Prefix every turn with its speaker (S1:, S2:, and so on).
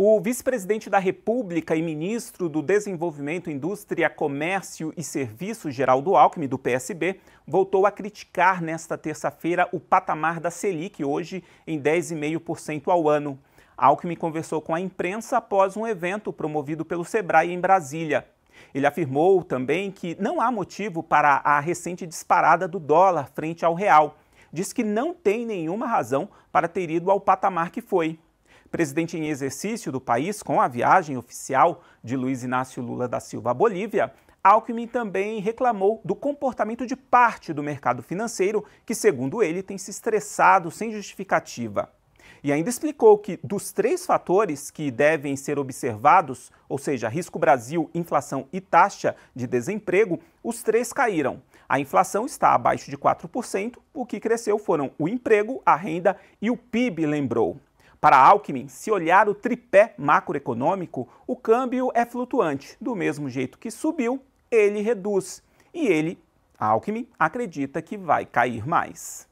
S1: O vice-presidente da República e ministro do Desenvolvimento, Indústria, Comércio e Serviços, Geraldo Alckmin, do PSB, voltou a criticar nesta terça-feira o patamar da Selic, hoje em 10,5% ao ano. Alckmin conversou com a imprensa após um evento promovido pelo Sebrae em Brasília. Ele afirmou também que não há motivo para a recente disparada do dólar frente ao real. Diz que não tem nenhuma razão para ter ido ao patamar que foi presidente em exercício do país com a viagem oficial de Luiz Inácio Lula da Silva à Bolívia, Alckmin também reclamou do comportamento de parte do mercado financeiro, que, segundo ele, tem se estressado sem justificativa. E ainda explicou que, dos três fatores que devem ser observados, ou seja, risco Brasil, inflação e taxa de desemprego, os três caíram. A inflação está abaixo de 4%, o que cresceu foram o emprego, a renda e o PIB, lembrou. Para Alckmin, se olhar o tripé macroeconômico, o câmbio é flutuante. Do mesmo jeito que subiu, ele reduz. E ele, Alckmin, acredita que vai cair mais.